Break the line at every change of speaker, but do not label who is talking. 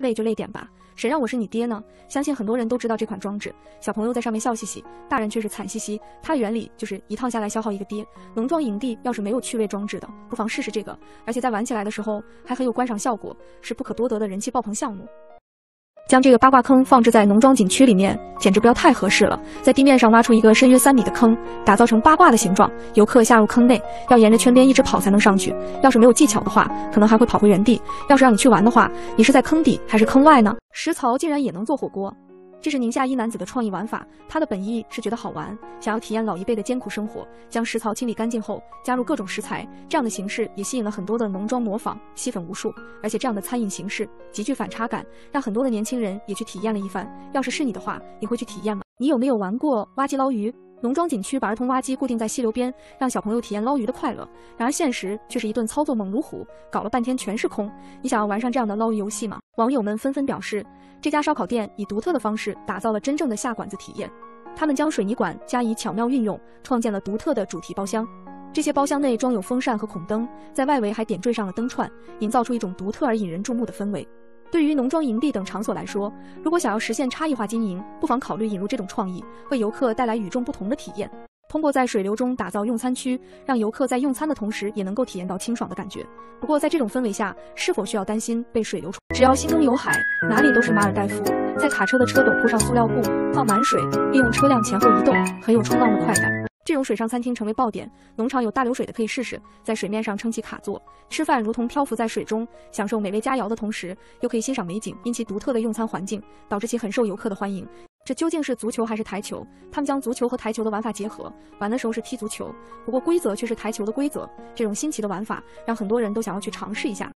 累就累点吧，谁让我是你爹呢？相信很多人都知道这款装置，小朋友在上面笑嘻嘻，大人却是惨兮兮。它的原理就是一趟下来消耗一个爹。农庄营地要是没有趣味装置的，不妨试试这个，而且在玩起来的时候还很有观赏效果，是不可多得的人气爆棚项目。将这个八卦坑放置在农庄景区里面，简直不要太合适了。在地面上挖出一个深约三米的坑，打造成八卦的形状，游客下入坑内要沿着圈边一直跑才能上去。要是没有技巧的话，可能还会跑回原地。要是让你去玩的话，你是在坑底还是坑外呢？石槽竟然也能做火锅！这是宁夏一男子的创意玩法，他的本意是觉得好玩，想要体验老一辈的艰苦生活。将食槽清理干净后，加入各种食材，这样的形式也吸引了很多的浓妆模仿，吸粉无数。而且这样的餐饮形式极具反差感，让很多的年轻人也去体验了一番。要是是你的话，你会去体验吗？你有没有玩过挖机捞鱼？农庄景区把儿童挖机固定在溪流边，让小朋友体验捞鱼的快乐。然而现实却是一顿操作猛如虎，搞了半天全是空。你想要玩上这样的捞鱼游戏吗？网友们纷纷表示，这家烧烤店以独特的方式打造了真正的下馆子体验。他们将水泥管加以巧妙运用，创建了独特的主题包厢。这些包厢内装有风扇和孔灯，在外围还点缀上了灯串，营造出一种独特而引人注目的氛围。对于农庄营地等场所来说，如果想要实现差异化经营，不妨考虑引入这种创意，为游客带来与众不同的体验。通过在水流中打造用餐区，让游客在用餐的同时也能够体验到清爽的感觉。不过在这种氛围下，是否需要担心被水流冲？只要心中有海，哪里都是马尔代夫。在卡车的车斗铺上塑料布，放满水，利用车辆前后移动，很有冲浪的快感。这种水上餐厅成为爆点，农场有大流水的可以试试，在水面上撑起卡座，吃饭如同漂浮在水中，享受美味佳肴的同时，又可以欣赏美景。因其独特的用餐环境，导致其很受游客的欢迎。这究竟是足球还是台球？他们将足球和台球的玩法结合，玩的时候是踢足球，不过规则却是台球的规则。这种新奇的玩法，让很多人都想要去尝试一下。